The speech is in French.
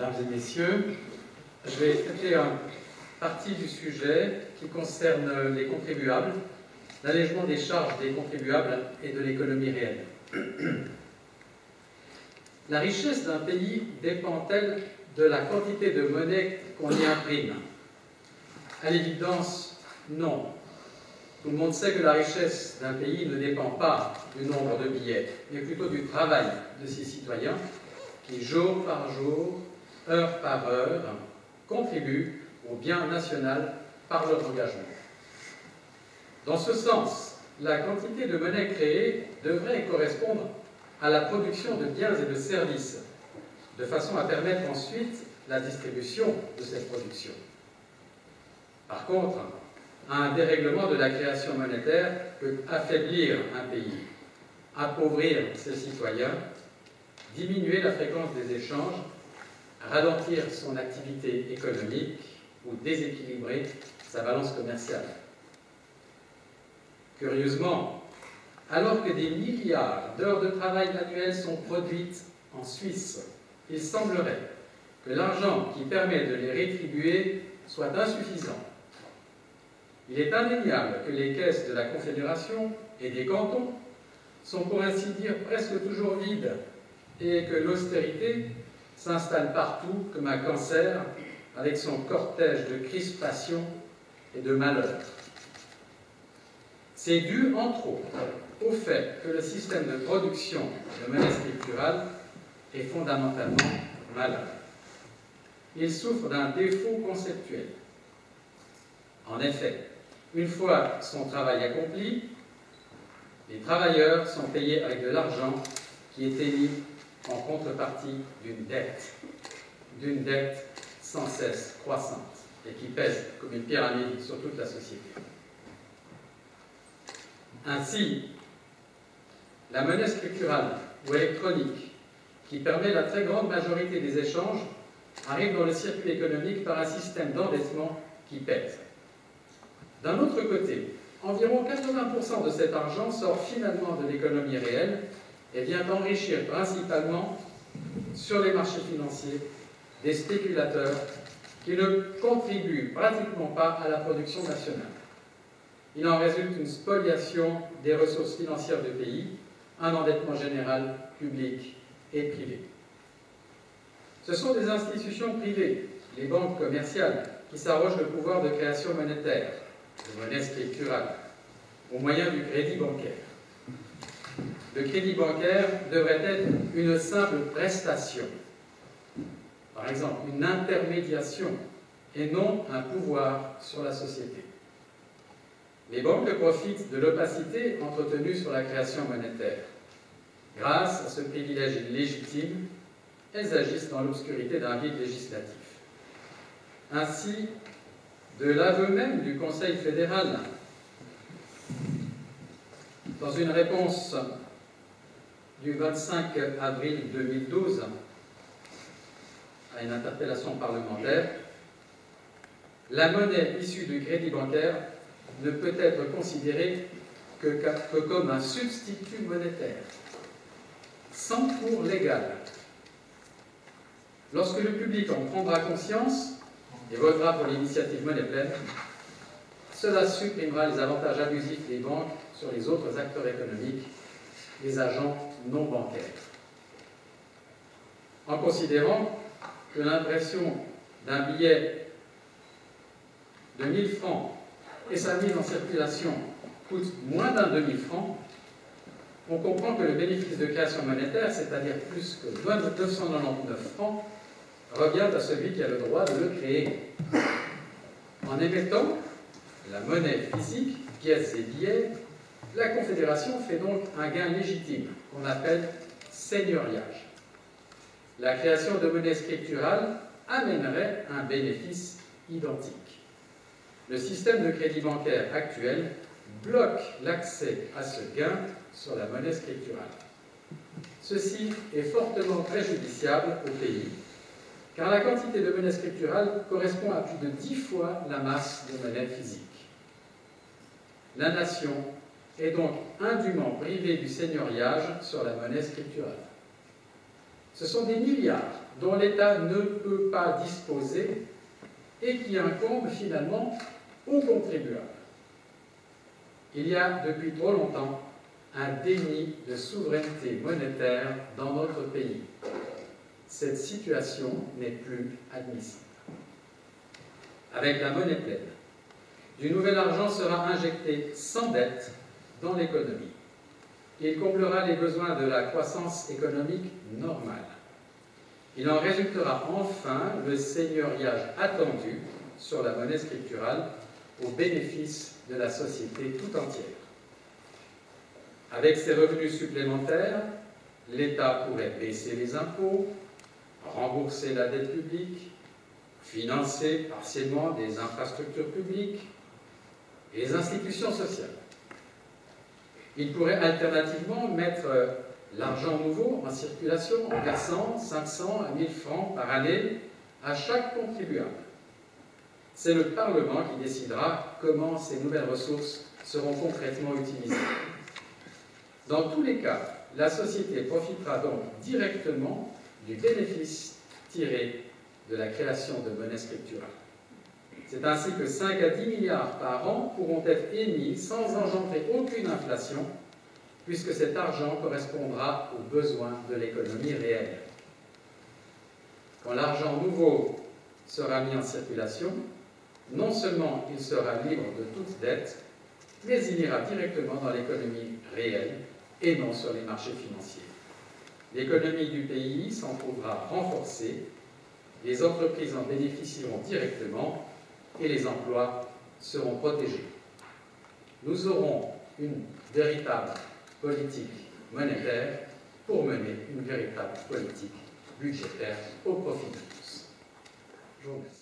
mesdames et messieurs. Je vais traiter une partie du sujet qui concerne les contribuables, l'allègement des charges des contribuables et de l'économie réelle. La richesse d'un pays dépend-elle de la quantité de monnaie qu'on y imprime? À l'évidence, non. Tout le monde sait que la richesse d'un pays ne dépend pas du nombre de billets, mais plutôt du travail de ses citoyens qui, jour par jour, heure par heure, contribuent au bien national par leur engagement. Dans ce sens, la quantité de monnaie créée devrait correspondre à la production de biens et de services, de façon à permettre ensuite la distribution de cette production. Par contre, un dérèglement de la création monétaire peut affaiblir un pays, appauvrir ses citoyens, diminuer la fréquence des échanges, ralentir son activité économique ou déséquilibrer sa balance commerciale. Curieusement, alors que des milliards d'heures de travail annuelles sont produites en Suisse, il semblerait que l'argent qui permet de les rétribuer soit insuffisant. Il est indéniable que les caisses de la Confédération et des cantons sont pour ainsi dire presque toujours vides et que l'austérité s'installe partout comme un cancer avec son cortège de crispation et de malheur. C'est dû, entre autres, au fait que le système de production de monnaie scripturale est fondamentalement malade. Il souffre d'un défaut conceptuel. En effet, une fois son travail accompli, les travailleurs sont payés avec de l'argent qui est émis en contrepartie d'une dette, d'une dette sans cesse croissante et qui pèse comme une pyramide sur toute la société. Ainsi, la monnaie scripturale ou électronique, qui permet la très grande majorité des échanges, arrive dans le circuit économique par un système d'endettement qui pèse. D'un autre côté, environ 80% de cet argent sort finalement de l'économie réelle et vient enrichir principalement sur les marchés financiers des spéculateurs qui ne contribuent pratiquement pas à la production nationale. Il en résulte une spoliation des ressources financières du pays, un endettement général, public et privé. Ce sont des institutions privées, les banques commerciales, qui s'arrogent le pouvoir de création monétaire, de monnaie scripturale, au moyen du crédit bancaire. Le crédit bancaire devrait être une simple prestation, par exemple une intermédiation, et non un pouvoir sur la société. Les banques profitent de l'opacité entretenue sur la création monétaire. Grâce à ce privilège légitime, elles agissent dans l'obscurité d'un vide législatif. Ainsi, de l'aveu même du Conseil fédéral, dans une réponse du 25 avril 2012 à une interpellation parlementaire, la monnaie issue du crédit bancaire ne peut être considérée que, comme un substitut monétaire, sans cours légal. Lorsque le public en prendra conscience et votera pour l'initiative monnaie pleine, cela supprimera les avantages abusifs des banques sur les autres acteurs économiques, les agents non bancaires. En considérant que l'impression d'un billet de 1000 francs et sa mise en circulation coûte moins d'un demi-franc, on comprend que le bénéfice de création monétaire, c'est-à-dire plus que 299 francs, revient à celui qui a le droit de le créer. En émettant la monnaie physique, pièces et billets, la Confédération fait donc un gain légitime qu'on appelle seigneuriage. La création de monnaie scripturale amènerait un bénéfice identique. Le système de crédit bancaire actuel bloque l'accès à ce gain sur la monnaie scripturale. Ceci est fortement préjudiciable au pays, car la quantité de monnaie scripturale correspond à plus de dix fois la masse de monnaie physique. La nation est donc indûment privée du seigneuriage sur la monnaie scripturale. Ce sont des milliards dont l'État ne peut pas disposer et qui incombe finalement aux contribuables. Il y a depuis trop longtemps un déni de souveraineté monétaire dans notre pays. Cette situation n'est plus admissible. Avec la monnaie pleine, du nouvel argent sera injecté sans dette dans l'économie. Il comblera les besoins de la croissance économique normale. Il en résultera enfin le seigneuriage attendu sur la monnaie scripturale au bénéfice de la société tout entière. Avec ces revenus supplémentaires, l'État pourrait baisser les impôts, rembourser la dette publique, financer partiellement des infrastructures publiques et les institutions sociales. Il pourrait alternativement mettre l'argent nouveau en circulation en versant 500 à 1000 francs par année à chaque contribuable. C'est le Parlement qui décidera comment ces nouvelles ressources seront concrètement utilisées. Dans tous les cas, la société profitera donc directement du bénéfice tiré de la création de monnaie scripturale. C'est ainsi que 5 à 10 milliards par an pourront être émis sans engendrer aucune inflation, puisque cet argent correspondra aux besoins de l'économie réelle. Quand l'argent nouveau sera mis en circulation, non seulement il sera libre de toute dette, mais il ira directement dans l'économie réelle et non sur les marchés financiers. L'économie du pays s'en trouvera renforcée, les entreprises en bénéficieront directement et les emplois seront protégés. Nous aurons une véritable politique monétaire pour mener une véritable politique budgétaire au profit de tous.